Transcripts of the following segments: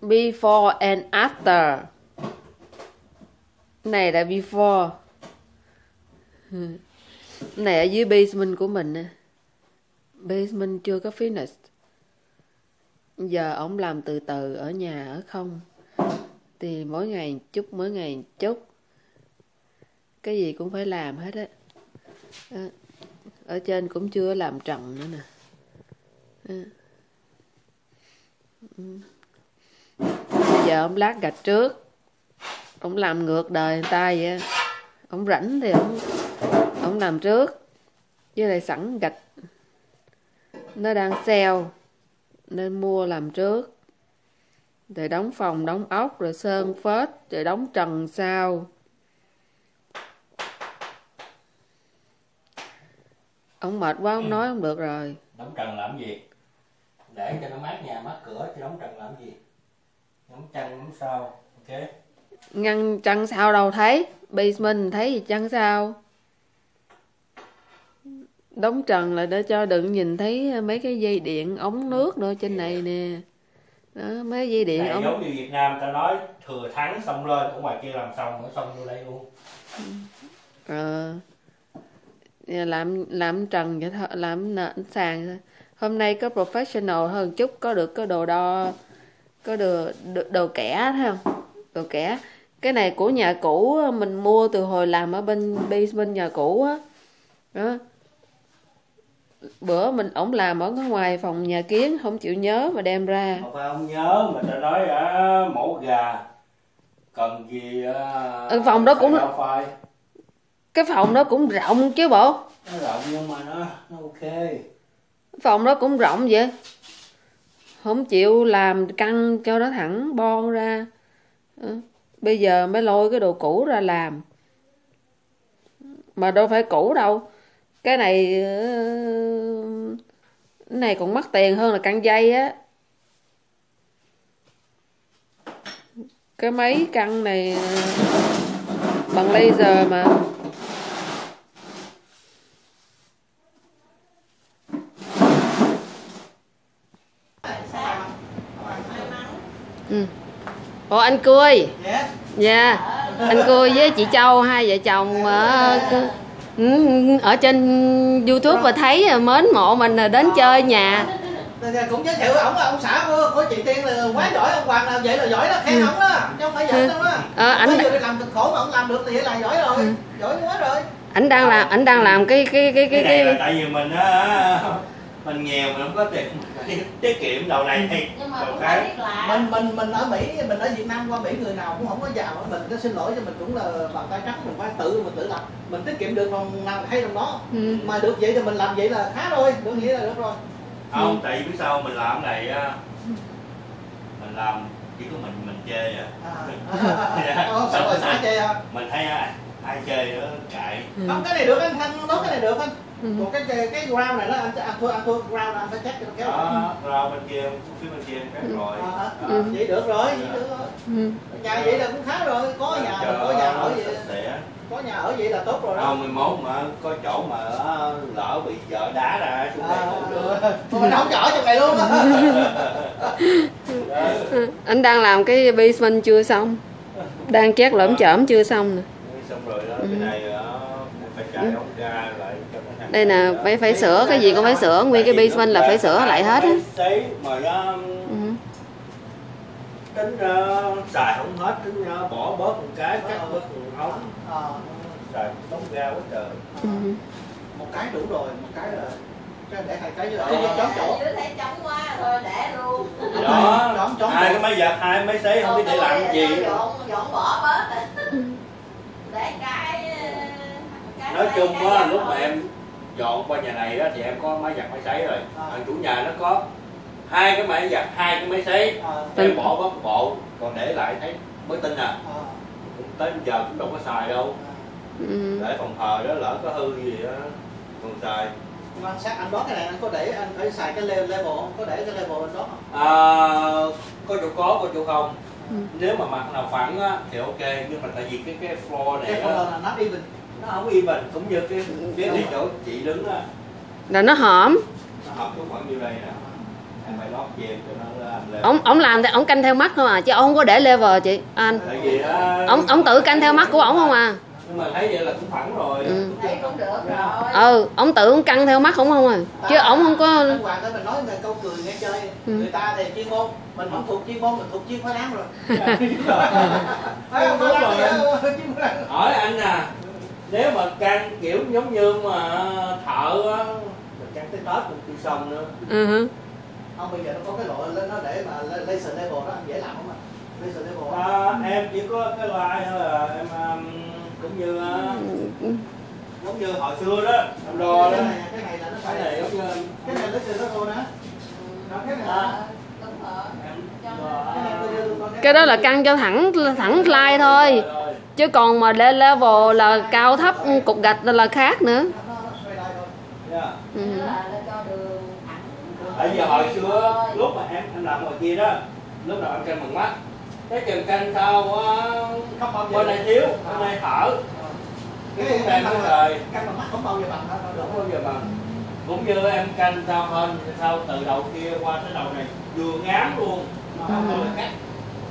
before and after. Này là before. Này, ở dưới basement của mình nè. Basement chưa có finish giờ ổng làm từ từ, ở nhà, ở không. Thì mỗi ngày chút, mỗi ngày chút. Cái gì cũng phải làm hết á. Ờ, ở trên cũng chưa làm trần nữa nè. Ờ. Ừ giờ ông lát gạch trước. Ông làm ngược đời người ta vậy ông rảnh thì ông ông làm trước. Với lại sẵn gạch. Nó đang sale nên mua làm trước. Rồi đóng phòng đóng ốc rồi sơn phết rồi đóng trần sau. Ông mệt quá ông nói không được rồi. Đóng trần làm gì? Để cho nó mát nhà mát cửa chứ đóng trần làm gì đóng trần đóng sao? Ok. Ngăn chăn sao đâu thấy basement thấy gì chăn sao? Đóng trần là để cho đừng nhìn thấy mấy cái dây điện ống nước nữa trên này nè. Đó mấy dây điện này ống giống như Việt Nam ta nói thừa thắng xong lên ở ngoài kia làm xong nữa xong vô đây luôn? Ờ. Nè, làm làm trần vậy thôi làm nền sàn thôi. Hôm nay có professional hơn chút có được có đồ đo có đồ đồ, đồ kẻ thấy không? Đồ kẻ. Cái này của nhà cũ mình mua từ hồi làm ở bên basement nhà cũ á. Đó. Bữa mình ổng làm ở ngoài phòng nhà kiến không chịu nhớ mà đem ra. Không phải không nhớ mà ta nói á mổ gà. Cần gì Ừ, phòng đó cũng- phải. Cái phòng đó cũng rộng chứ bộ. Nó rộng nhưng mà nó, nó ok. Phòng đó cũng rộng vậy không chịu làm căng cho nó thẳng bon ra. Ờ, bây giờ mới lôi cái đồ cũ ra làm. Mà đâu phải cũ đâu. Cái này ờ, cái này còn mất tiền hơn là căng dây á. Cái máy căng này ờ, bằng laser mà. Ừ. ủa anh cười dạ. Anh cười với chị châu hai vợ chồng ở ừ, ở trên youtube và thấy mến mộ mình là đến chơi nhà. Cũng giới thiệu ổng là ông xã của, của chị Tiên là quá giỏi ông Hoàng nào vậy là giỏi đó khen ổng đó. Chứ không phải giỡn đâu đó Ờ, ảnh- đi làm cực khổ mà ông làm được thì là giỏi rồi. Giỏi quá rồi. Ảnh đang làm ảnh đang làm cái cái cái cái cái này là cái tại vì mình á mình nghèo mình không có tiền tiết kiệm đầu này mà đầu phải cái mình mình mình ở Mỹ mình ở Việt Nam qua Mỹ người nào cũng không có giàu mình có xin lỗi cho mình cũng là bàn tay trắng mình phải tự mình tự làm mình tiết kiệm được đồng nào hay đồng đó. Ừ. mà được vậy thì mình làm vậy là khá rồi được nghĩa là được rồi. Không tại vì biết sao mình làm cái này á mình làm chỉ có mình mình chê à. À, Ồ, sao rồi xã chê à mình thấy ai, ai chê nữa kệ Ừ. không cái này được anh thanh nói cái này được anh Ừ. còn cái cái, cái ground này đó anh anh thua anh thua ground anh phải check cho nó kéo. Đó ra bên kia phía bên kia cái rồi. À, à, Đó. vậy được rồi vậy được rồi. Ừ. nhà vậy là cũng khá rồi có nhà Cho có nhà ở vậy sạch sẽ. có nhà ở vậy là tốt rồi đó. Không 11 mà có chỗ mà lỡ bị vợ đá ra xuống đây à, ngủ được. Mình không chở cho mày luôn á. Anh đang làm cái basement chưa xong? Đang chét lởm chởm chưa xong nè. Xong rồi đó cái này ờ, phải chạy ống ga lại cho nó thẳng. Đây nè phải phải sửa cái gì cũng phải sửa nguyên cái basement là phải sửa lại hết á. Xí mà nó ừ. tính ra xài không hết tính ra bỏ bớt một cái cắt bớt một ống. À, xài tốn ga quá trời. Ừ. một cái đủ rồi một cái là để hai cái cái gì chống chỗ. Thấy trống quá thôi để luôn. Đó. Chống hai cái máy giặt hai máy sấy không biết để làm cái gì. dọn dọn bỏ bớt rồi. để cái cái nói chung á lúc mà em dọn qua nhà này á thì em có máy giặt máy sấy rồi. À. chủ nhà nó có hai cái máy giặt hai cái máy sấy. À, em bỏ một bộ còn để lại thấy mới tin à. À, cũng tới giờ cũng đâu có xài đâu. Ừ. để phòng thờ đó lỡ có hư gì á còn xài. Anh sát anh đoán cái này anh có để anh phải xài cái level level không? Có để cái level anh đoán không? À, có chỗ có có chỗ không. Ừ. nếu mà mặt nào phẳng á thì ok nhưng mà tại vì cái cái floor này cái á, level là not even nó không even cũng như cái phía này chỗ chị đứng á. Là nó hõm nó hợp cũng khoảng như đây nè? Em phải lót chèm cho nó là- ông ông làm thì ông canh theo mắt thôi à chứ ông không có để level chị anh. Tại vì á ông ông tự canh theo mắt của ổng không à? Nhưng mà thấy vậy là cũng phẳng rồi. Ừ. thấy cũng được rồi. Ừ ông tự ông căng theo mắt ổng không à chứ ổng không có anh Hoàng ơi mình nói về câu cười nghe chơi. Ừ. người ta thì chuyên môn mình không thuộc chuyên môn mình thuộc chuyên phá án rồi. Ờ, hỏi anh nè nếu mà căng kiểu giống như mà thợ á mình căng tới tết cũng chưa xong nữa. Ừ hứ. không bây giờ nó có cái loại lên nó để mà sợi level đó dễ làm không ạ sợi level à, em chỉ có cái like thôi là em um, cũng như uh, giống như hồi xưa đó em đo đó. Cái này cái này là nó phải này giống như cái này nó từ nó thôi nữa đó cái này À. rồi. Đo. cái đó là căng cho thẳng thẳng fly thôi. Rồi. Chứ còn mà lên level là cao thấp cục gạch là khác nữa. Ừ. Tại vì hồi xưa lúc mà em em làm ngoài kia đó lúc nào em canh bằng mắt cái chừng canh không bao giờ bên này thiếu bên này hở cái này này nó căng rồi căng bằng mắt không bao giờ bằng đâu đúng bao giờ mà cũng như em canh sao hơn sao từ đầu kia qua tới đầu này vừa ngám luôn mà không có cắt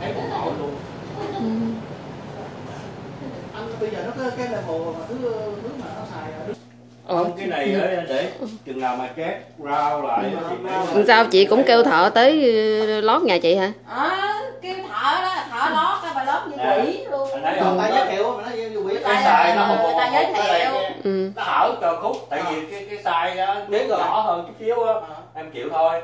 thấy một nổi luôn. Ừ. bây giờ nó có cái level mà thứ thứ mà nó xài Ủa, không cái này á, để chừng nào mà chét rau lại mới sao? Chị cũng kêu thợ tới ờ, lót nhà chị hả? À, kêu thợ đó thợ lót cái bà lót như quỷ luôn. anh thấy người không ta giới thiệu mà nó như quỷ. Cái xài nó một người ta giới thiệu. ừ. nó hở cho khúc tại vì cái cái size á Biết rồi. nhỏ hơn chút xíu á. Em chịu thôi.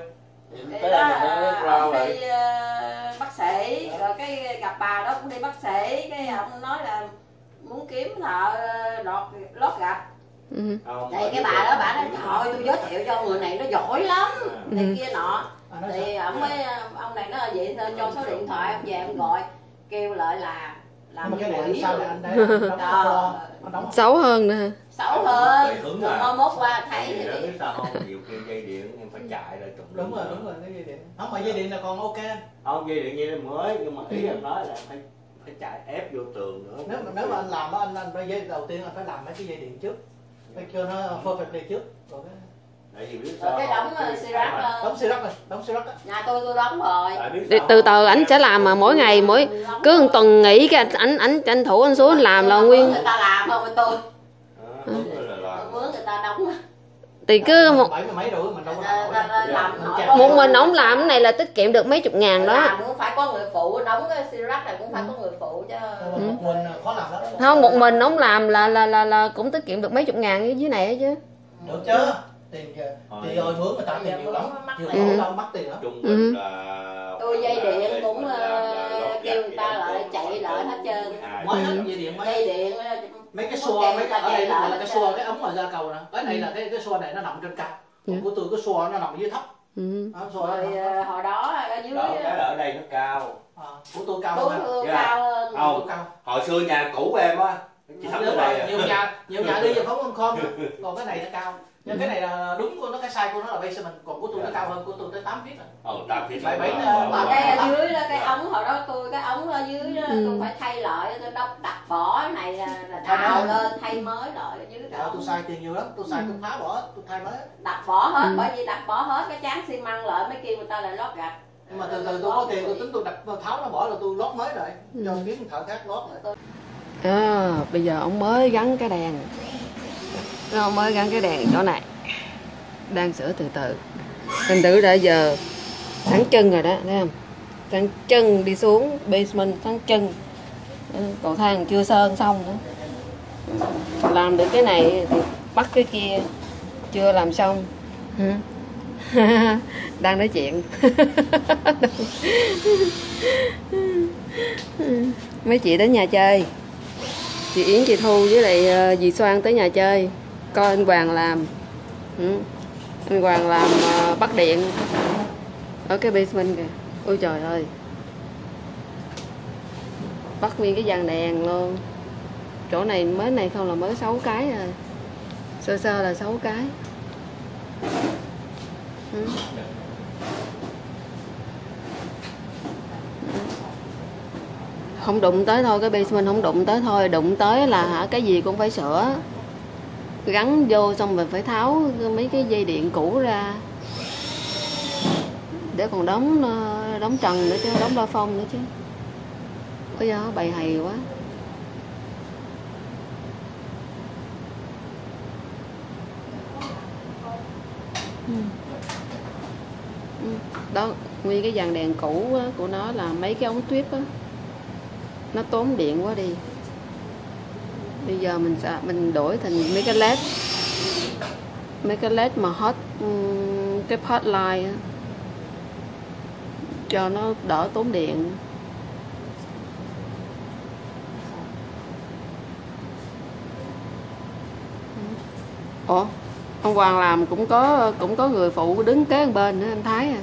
Cái đó mình là rau lại đi ờ, bác sĩ rồi cái gặp bà đó cũng đi bác sĩ cái ông nói là muốn kiếm thợ ờ, lót lót gạch. Ừ. thì cái bà đó bà nói trời ơi, tôi giới thiệu cho người này nó giỏi lắm. Ừ. này kia nọ. Thì ông mới ông này nó vậy thôi cho số điện thoại ông về ông gọi kêu lại là làm nhưng cái này quỷ. sao anh? Đấy anh anh xấu hơn nữa xấu hơn. rồi à. mai mốt qua thấy thì biết sao không? Nhiều khi dây điện em phải chạy lại trùng đúng rồi đúng rồi cái dây điện. Không mà dây điện là còn ok. Anh không dây điện dây điện mới nhưng mà ý em nói là phải phải chạy ép vô tường nữa. Nếu mà nếu mà anh làm á anh anh phải dây đầu tiên anh phải làm mấy cái dây điện trước. Phải cho nó perfectly trước. Rồi cái tại vì biết rồi sao cái đóng không? ờ, Sirac đóng xi rồi đóng xi á. nhà tôi tôi đóng rồi. Tại biết Để từ từ ảnh sẽ làm mà mỗi ngày mỗi cứ một tuần nghỉ cái ảnh ảnh tranh thủ anh xuống anh làm là nguyên người ta làm không tôi. À, tôi làm Dạ. nổi một mình ổng làm cái này là tiết kiệm được mấy chục ngàn đó. Làm cũng phải có người phụ đóng cái Sirac này cũng phải có người phụ chứ. Một lắm. Không một mình ổng làm là là là là cũng tiết kiệm được mấy chục ngàn ở dưới này á chứ. Được chứ. Tiền kìa thì rồi mướn người ta tiền nhiều lắm. nhiều Ừ. lắm đâu mắc tiền lắm. Trung Ừ. tôi dây điện cũng ờ, kêu người thì ta lại chạy lại hết trơn. dây điện mấy cái kêu mấy cái ở đây lại là cái trơn. cái ống ở ra cầu nè cái này là cái cái xua này nó nằm trên cao còn Ừ. của tôi cái xua nó nằm dưới thấp ừ. đó, xua rồi nó ờ, hồi đó ở dưới Đó, cái là ở đây nó cao à, của tôi cao tôi hơn tôi Dạ. cao hơn Không. hồi xưa nhà cũ của em á chị thấm Đúng tới rồi, đây nhiều à. nhà nhiều nhà đi về phóng không không còn cái này nó cao nhưng cái này là đúng của nó cái size của nó là basement còn của tôi nó cao hơn của tôi tới 8 feet rồi ờ tao thì Bảy- bảy, ba- ở đây ở dưới đó cái ống hồi đó tôi cái ống ở dưới đó Ừ. tôi phải thay lại tôi đắp đặt bỏ cái này là, đào lên thay mới lại ở dưới Dạ, đó tôi xài tiền nhiều lắm tôi xài tôi phá bỏ tôi thay mới. Đặt bỏ hết Ừ. bởi vì đặt bỏ hết cái chán xi măng lại mới kêu người ta lại lót gạch. Nhưng mà từ từ tôi có tiền tôi tính tôi đặt tôi tháo nó bỏ là tôi lót mới rồi Ừ. cho kiếm thợ khác lót lại. À, bây giờ ông mới gắn cái đèn Ông mới gắn cái đèn chỗ này. Đang sửa từ từ. Thành thử đã giờ thẳng chân rồi đó thấy không? Thẳng chân đi xuống basement thẳng chân. Ừ, cầu thang chưa sơn xong nữa. Làm được cái này thì bắt cái kia chưa làm xong. Hả? đang nói chuyện. Mấy chị đến nhà chơi. Chị Yến chị Thu với lại ờ, dì Soan tới nhà chơi coi anh Hoàng làm. Ừ. anh Hoàng làm ờ, bắt điện. Ở cái basement kìa. Ôi trời ơi. Bắt nguyên cái dàn đèn luôn. Chỗ này mới này không là mới sáu cái rồi sơ sơ là sáu cái. Ừ. không đụng tới thôi, cái basement không đụng tới thôi. Đụng tới là hả, cái gì cũng phải sửa gắn vô xong rồi phải tháo mấy cái dây điện cũ ra. Để còn đóng ờ, đóng trần nữa chứ, đóng la phong nữa chứ. Bây giờ bày hay quá. Ừ. Ừ. đó, nguyên cái dàn đèn cũ của nó là mấy cái ống tuyếp á. Nó tốn điện quá đi bây giờ mình sẽ, mình đổi thành mấy cái led mấy cái led mà hot ừ, cái hotline cho nó đỡ tốn điện. Ủa, ông Hoàng làm cũng có cũng có người phụ đứng kế bên nữa, anh Thái à.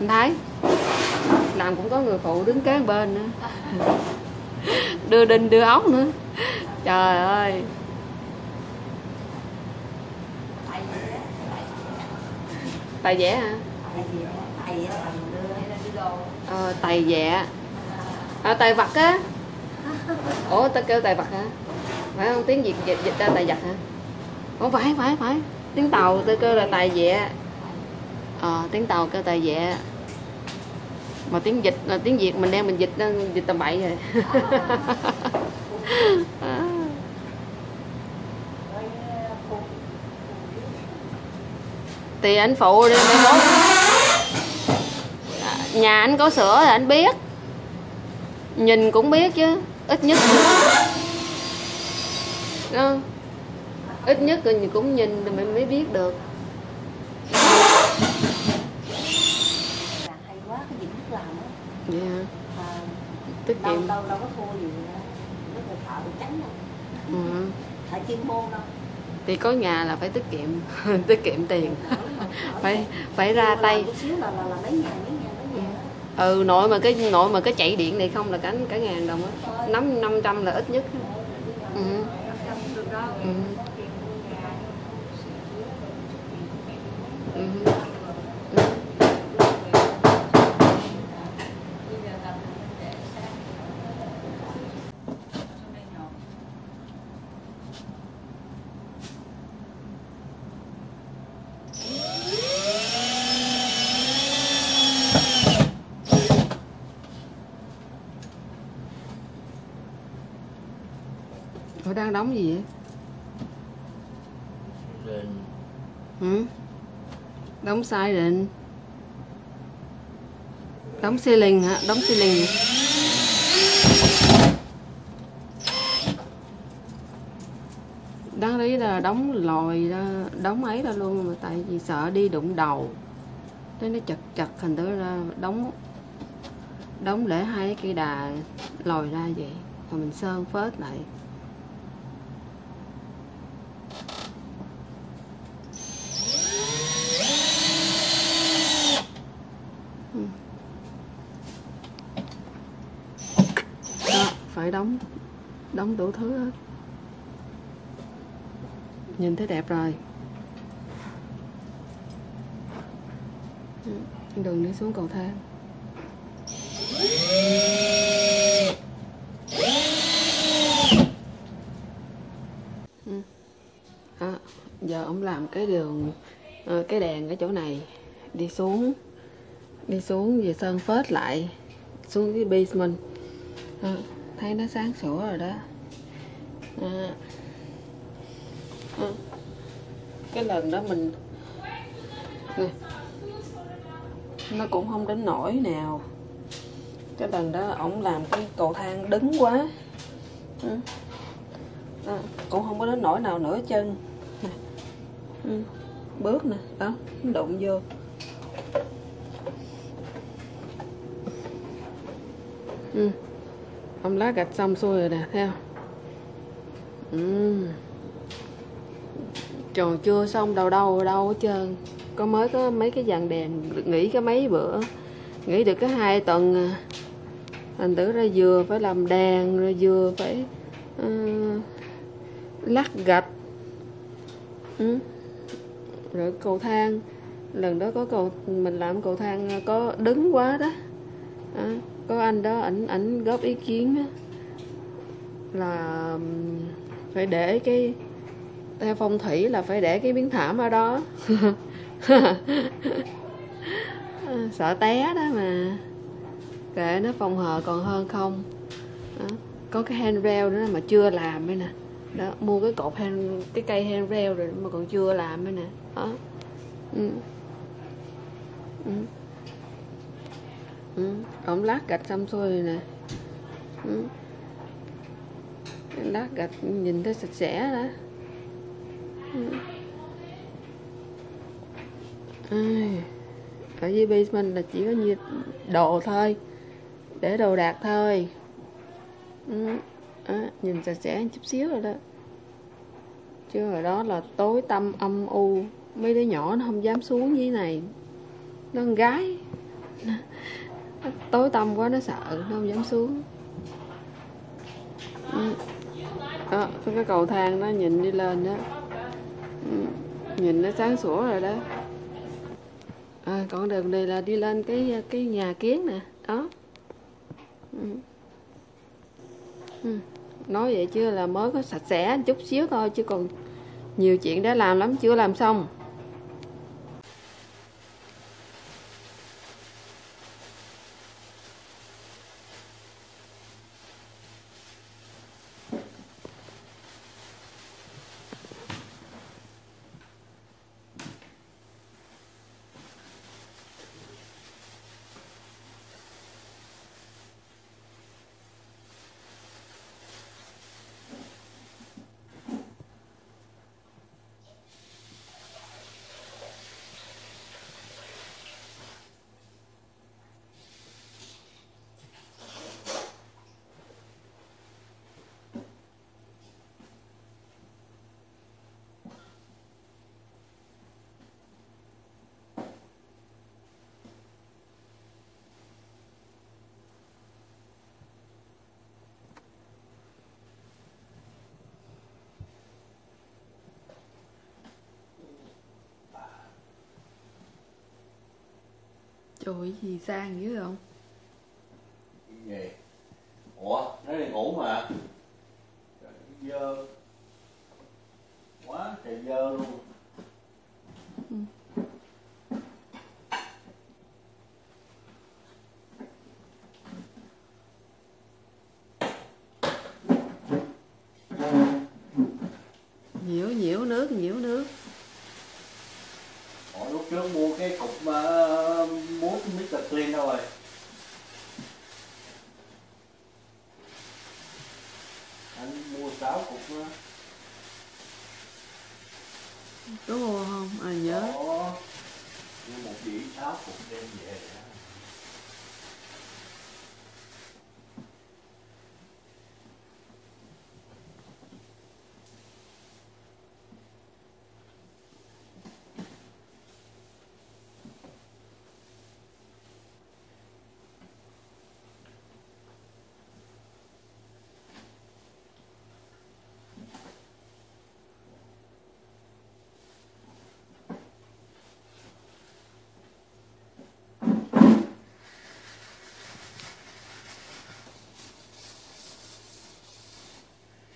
Anh Thái, làm cũng có người phụ đứng kế bên nữa. Đưa đinh, đưa ống nữa. trời ơi. Tài vẽ hả? Ờ, tài vẽ. À, tài vật á? Ủa ta kêu tài vật hả? Phải không? Tiếng việt dịch dịch ra tài vật hả? Không phải phải phải. Tiếng tàu ta kêu là tài vẽ. Ờ tiếng tàu kêu tài vẽ. Mà tiếng dịch là tiếng việt mình đem mình dịch nó dịch tầm bậy rồi. thì anh phụ đi mai mốt À, nhà anh có sữa thì anh biết. Nhìn cũng biết chứ ít nhất. Đúng. ít nhất thì cũng nhìn thì mình mới biết được. Làm hay quá cái gì biết làm á. Vậy hả à, tiết kiệm. đâu đâu có thua gì rất tránh đâu ừ. thợ chuyên môn đâu thì có nhà là phải tiết kiệm tiết kiệm tiền phải phải ra tay ừ nội mà cái nội mà cái chạy điện này không là cả cả ngàn đồng á năm năm trăm là ít nhất ừ. Ừ. Ừ. Ừ. Ủa đang đóng gì vậy? Ừ? Đóng sai định Đóng ceiling hả? Đóng ceiling hả? Đáng lý là đóng lòi ra Đóng ấy ra luôn mà Tại vì sợ đi đụng đầu Thế nó chật chật thành thử ra đóng Đóng để hai cái cây đà lòi ra vậy Rồi mình sơn phết lại phải đóng đóng đủ thứ hết. Nhìn thấy đẹp rồi. Đường đi xuống cầu thang. Ừ. À, giờ ông làm cái đường ờ, cái đèn ở chỗ này. Đi xuống đi xuống về sơn phết lại xuống cái basement. Đó, thấy nó sáng sủa rồi đó à. À. cái lần đó mình à. nó cũng không đến nổi nào cái lần đó ổng làm cái cầu thang đứng quá à. À. cũng không có đến nổi nào nửa chân à. Bước nè đó, đụng vô ừ ông lá gạch xong xuôi rồi nè theo uhm. Tròn chưa xong đâu đâu đâu hết trơn. Có mới có mấy cái dàn đèn nghỉ cái mấy bữa. Nghỉ được cái hai tuần à. thành tử ra vừa phải làm đèn rồi vừa phải ờ, uh, lát gạch. Uhm. rồi cầu thang. Lần đó có cầu mình làm cầu thang ờ, có đứng quá đó. Đó có anh đó ảnh ảnh góp ý kiến á, là phải để cái theo phong thủy là phải để cái miếng thảm ở đó sợ té đó mà kệ nó phòng hờ còn hơn không đó. có cái handrail nữa mà chưa làm ấy nè đó mua cái cột hand cái cây handrail rồi mà còn chưa làm ấy nè đó ừ. Ừ. Ừ. lát gạch xong xuôi rồi nè ừ. lát gạch nhìn thấy sạch sẽ đó ừ. à, ở dưới basement là chỉ có nhiệt đồ thôi để đồ đạc thôi ừ. à, nhìn sạch sẽ chút xíu rồi đó chứ hồi đó là tối tăm âm u mấy đứa nhỏ nó không dám xuống dưới này nó con gái tối tăm quá nó sợ nó không dám xuống. Ừ. Ờ, đó, cái cầu thang nó nhìn đi lên đó. Ừ. Nhìn nó sáng sủa rồi đó. Ờ, à, còn đường này là đi lên cái cái nhà kiến nè đó. Ừ. Ừ. nói vậy chứ là mới có sạch sẽ chút xíu thôi chứ còn nhiều chuyện đã làm lắm chưa làm xong. Trời gì sang dữ không? Gì ủa nó đi ngủ mà. Trời, dơ. Quá trời dơ luôn nhiễu nhiễu nước nhiễu nước Ủa lúc trước mua cái cục uh, mút Mr. Clean đâu rồi anh mua 6 cục đó có mua không à nhớ Ủa, mua một dĩ 6 cục đem về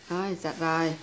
hả? rồi sạch rồi